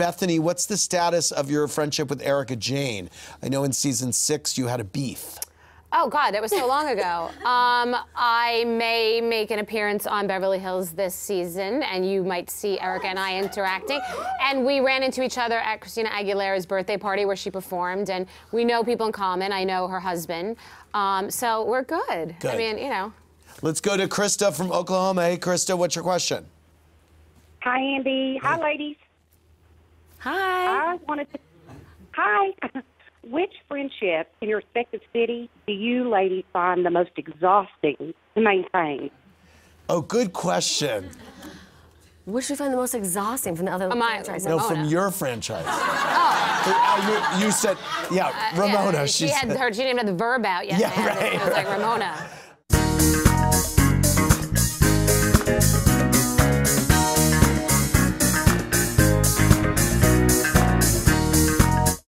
Bethenny, what's the status of your friendship with Erika Jayne? I know in season six you had a beef. Oh God, that was so long ago. Um, I may make an appearance on Beverly Hills this season, and you might see Erika and I interacting. And we ran into each other at Christina Aguilera's birthday party where she performed, and we know people in common. I know her husband, um, so we're good. Good. I mean, you know. Let's go to Krista from Oklahoma. Hey, Krista, what's your question? Hi, Andy. Hi, ladies. Hi. I wanted to. Hi. Which friendship in your respective city do you ladies find the most exhausting to maintain? Oh, good question. Which do you find the most exhausting from the other franchise? franchises? No, from your franchise. Oh. Uh, uh, you, you said, yeah, uh, Ramona. Yeah, she, said- had her. She didn't even have the verb out yet. Yeah, man. right, It was like Ramona.